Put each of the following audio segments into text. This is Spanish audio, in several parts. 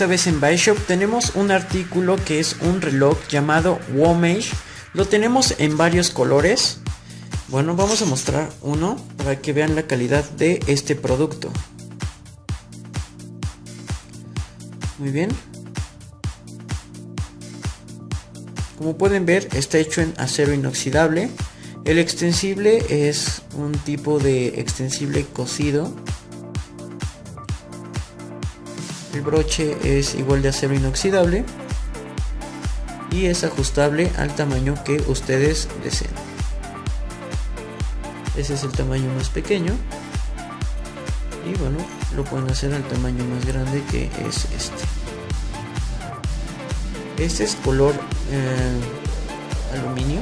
esta vez en Shop tenemos un artículo que es un reloj llamado Womage. Lo tenemos en varios colores. Bueno, vamos a mostrar uno para que vean la calidad de este producto. Muy bien. Como pueden ver, está hecho en acero inoxidable. El extensible es un tipo de extensible cosido el broche es igual de acero inoxidable y es ajustable al tamaño que ustedes deseen. Ese es el tamaño más pequeño y bueno, lo pueden hacer al tamaño más grande que es este. Este es color eh, aluminio.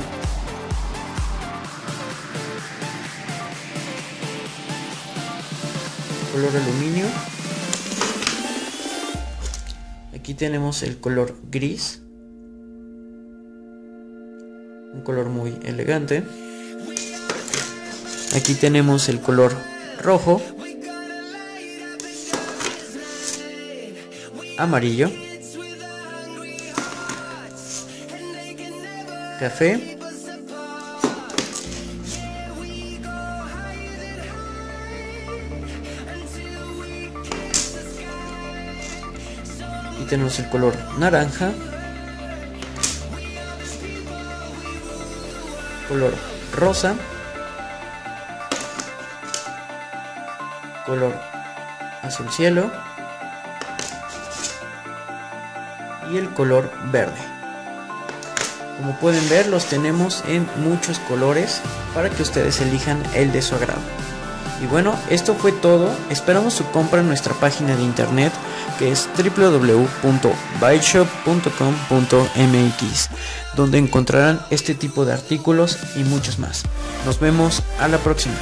Color aluminio Aquí tenemos el color gris. Un color muy elegante. Aquí tenemos el color rojo. Amarillo. Café. Y tenemos el color naranja. Color rosa. Color azul cielo. Y el color verde. Como pueden ver los tenemos en muchos colores para que ustedes elijan el de su agrado y bueno, esto fue todo. Esperamos su compra en nuestra página de internet que es www.byteshop.com.mx, donde encontrarán este tipo de artículos y muchos más. Nos vemos a la próxima.